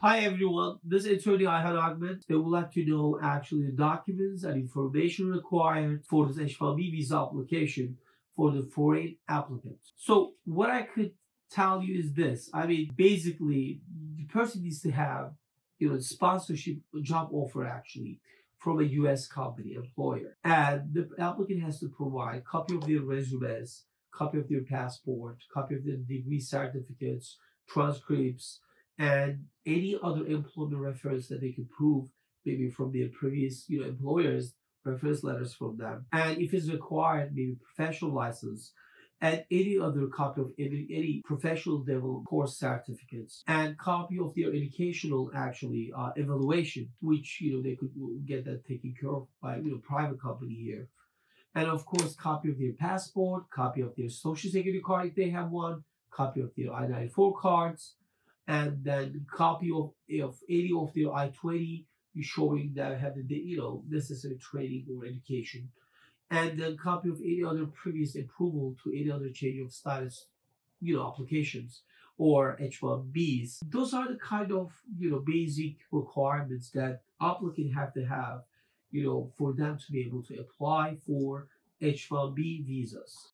Hi everyone, this is attorney Ayhan Ogmen. They would like to know actually the documents and information required for this H-1B visa application for the foreign applicants. So what I could tell you is this. I mean, basically, the person needs to have, you know, sponsorship job offer actually from a U.S. company employer, and the applicant has to provide copy of their resumes, copy of their passport, copy of their degree certificates, transcripts, and any other employment reference that they can prove maybe from their previous you know employers reference letters from them. And if it's required maybe professional license and any other copy of any, any professional level course certificates and copy of their educational actually uh, evaluation which you know they could get that taken care of by you know private company here. And of course copy of their passport copy of their social security card if they have one copy of their i-94 cards and then copy of, of any of their I-20 showing that I have the you know necessary training or education, and then copy of any other previous approval to any other change of status, you know, applications or H-1Bs. Those are the kind of you know basic requirements that applicant have to have, you know, for them to be able to apply for H-1B visas.